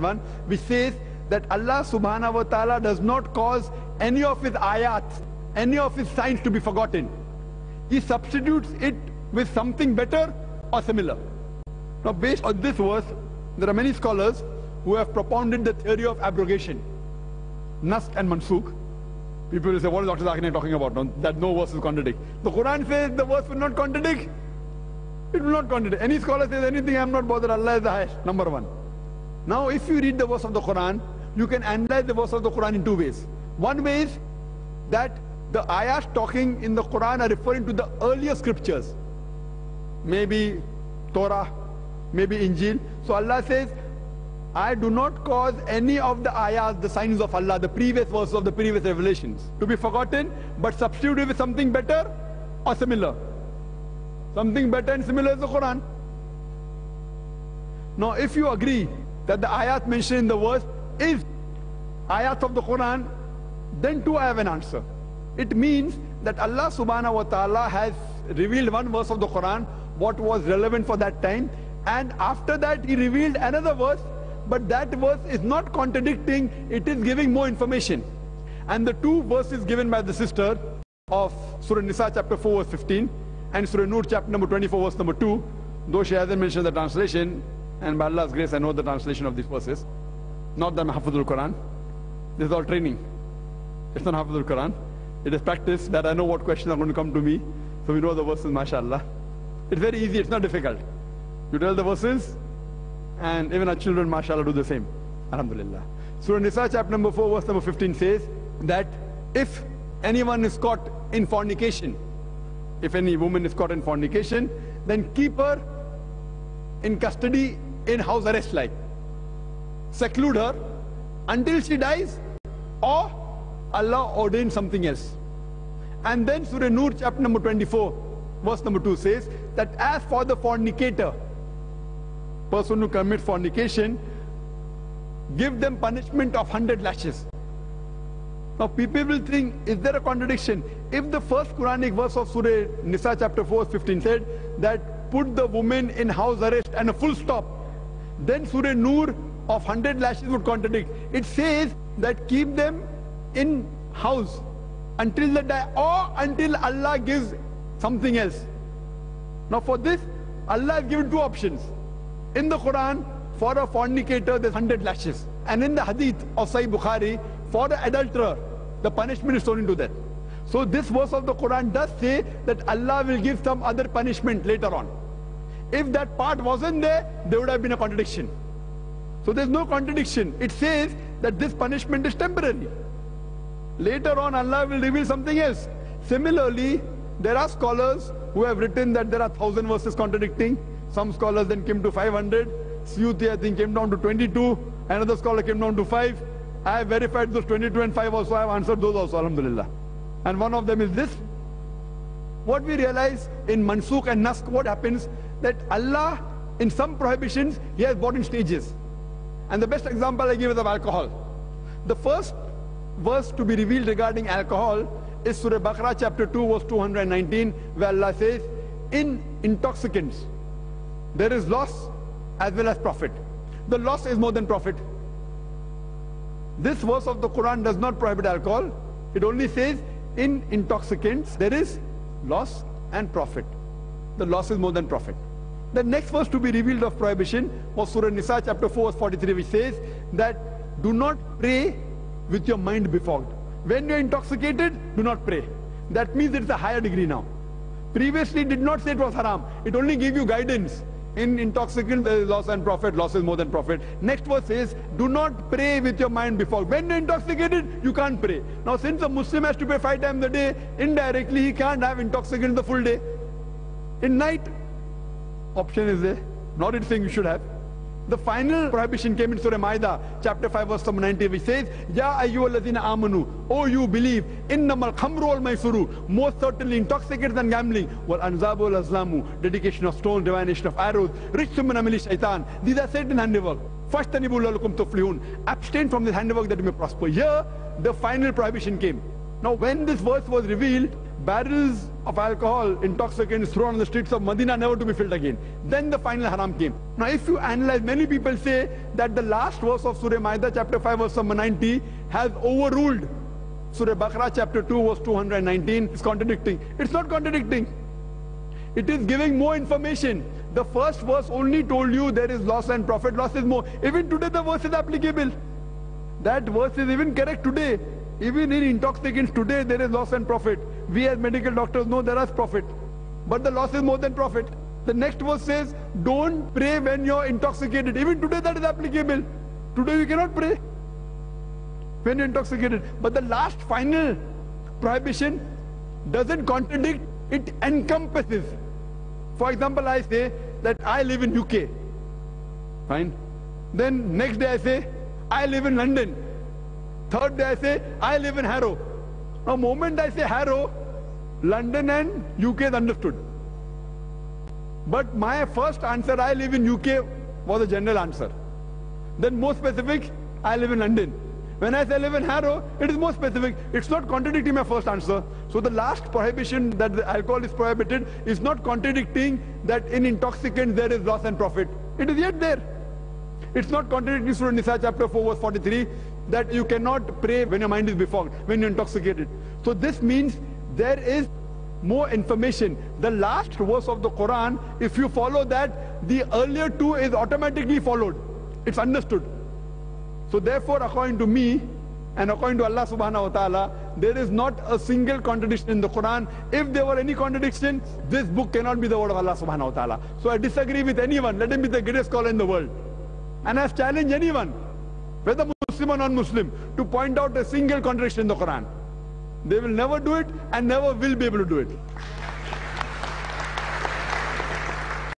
1 which says that Allah subhanahu wa ta'ala does not cause any of his ayat, any of his signs to be forgotten. He substitutes it with something better or similar. Now based on this verse, there are many scholars who have propounded the theory of abrogation. Nask and Mansukh. People will say, what is Dr. Zakir talking about? No, that no verse will contradict. The Quran says the verse will not contradict. It will not contradict. Any scholar says anything, I am not bothered. Allah is the highest. Number one. Now, if you read the verse of the Quran, you can analyze the verse of the Quran in two ways. One way is that the ayahs talking in the Quran are referring to the earlier scriptures. Maybe Torah, maybe Injil. So Allah says, I do not cause any of the ayahs, the signs of Allah, the previous verses of the previous revelations, to be forgotten, but substitute with something better or similar. Something better and similar is the Quran. Now, if you agree that the ayat mentioned in the verse is ayat of the Quran, then too I have an answer. It means that Allah subhanahu wa ta'ala has revealed one verse of the Quran, what was relevant for that time, and after that he revealed another verse, but that verse is not contradicting, it is giving more information. And the two verses given by the sister of Surah Nisa chapter 4 verse 15 and Surah Nur chapter number 24 verse number 2, though she hasn't mentioned the translation, and by Allah's grace, I know the translation of these verses. Not that I'm Mahfuzul Quran. This is all training. It's not Hafizul Quran. It is practice that I know what questions are going to come to me. So we know the verses, mashallah. It's very easy, it's not difficult. You tell the verses, and even our children, mashallah, do the same. Alhamdulillah. Surah Nisa, chapter number 4, verse number 15 says that if anyone is caught in fornication, if any woman is caught in fornication, then keep her in custody in house arrest like. Seclude her until she dies or Allah ordained something else. And then Surah Nur chapter number 24 verse number 2 says that as for the fornicator, person who commits fornication, give them punishment of 100 lashes. Now people will think, is there a contradiction? If the first Quranic verse of Surah Nisa chapter 4 15 said that put the woman in house arrest and a full stop, then Surah Noor of 100 lashes would contradict. It says that keep them in house until they die or until Allah gives something else. Now for this, Allah has given two options. In the Quran, for a fornicator, there's 100 lashes. And in the hadith of Sahih Bukhari, for the adulterer, the punishment is thrown into that. So this verse of the Quran does say that Allah will give some other punishment later on. If that part wasn't there, there would have been a contradiction. So there's no contradiction. It says that this punishment is temporary. Later on, Allah will reveal something else. Similarly, there are scholars who have written that there are thousand verses contradicting. Some scholars then came to 500. Suyuti, I think, came down to 22. Another scholar came down to 5. I have verified those 22 and 5 also. I have answered those also, Alhamdulillah. And one of them is this. What we realize in Mansukh and Nask, what happens that Allah, in some prohibitions, He has brought in stages. And the best example I give is of alcohol. The first verse to be revealed regarding alcohol is Surah Baqarah chapter 2 verse 219 where Allah says, in intoxicants, there is loss as well as profit. The loss is more than profit. This verse of the Quran does not prohibit alcohol. It only says in intoxicants there is loss and profit. The loss is more than profit. The next verse to be revealed of prohibition was Surah Nisa chapter 4 verse 43 which says that do not pray with your mind befogged. When you are intoxicated, do not pray. That means it's a higher degree now. Previously did not say it was haram. It only gave you guidance. In intoxicant there is loss and profit, loss is more than profit. Next verse says, do not pray with your mind befogged. When you're intoxicated, you can't pray. Now since a Muslim has to pray five times a day, indirectly he can't have intoxicant the full day. In night, option is there. Not anything you should have. The final prohibition came in Surah Maida, chapter 5, verse number 90, which says, Ya ayyuhalladhina amanu, O you believe, innamal khamru wal maisuru, most certainly intoxicated than gambling, wal anzabu wal azlamu, dedication of stones, divination of arrows, rijsum min amali shaitan. These are Satan handiwork. Fashtanibu lalakum tuflihun. Abstain from this handiwork that you may prosper. Here, the final prohibition came. Now when this verse was revealed, barrels of alcohol, intoxicants thrown on the streets of Medina never to be filled again. Then the final haram came. Now if you analyze, many people say that the last verse of Surah Ma'idah chapter 5 verse number 90 has overruled Surah Baqarah chapter 2 verse 219 is contradicting. It's not contradicting. It is giving more information. The first verse only told you there is loss and profit. Loss is more. Even today the verse is applicable. That verse is even correct today. Even in intoxicants today there is loss and profit. We as medical doctors know there is profit. But the loss is more than profit. The next verse says, don't pray when you're intoxicated. Even today that is applicable. Today you cannot pray when you're intoxicated. But the last final prohibition doesn't contradict, it encompasses. For example, I say that I live in UK. Fine. Then next day I say, I live in London. Third day I say, I live in Harrow. Now moment I say Harrow, London and UK is understood. But my first answer, I live in UK, was a general answer. Then more specific, I live in London. When I say I live in Harrow, it is more specific. It's not contradicting my first answer. So the last prohibition that the alcohol is prohibited is not contradicting that in intoxicants there is loss and profit. It is yet there. It's not contradicting Surah Nisa chapter 4 verse 43 that you cannot pray when your mind is befogged, when you're intoxicated. So this means there is more information. The last verse of the Quran, if you follow that, the earlier two is automatically followed. It's understood. So therefore, according to me, and according to Allah subhanahu wa ta'ala, there is not a single contradiction in the Quran. If there were any contradiction, this book cannot be the word of Allah subhanahu wa ta'ala. So I disagree with anyone, let him be the greatest scholar in the world. And I challenge anyone, whether Muslim or non-Muslim, to point out a single contradiction in the Quran. They will never do it and never will be able to do it.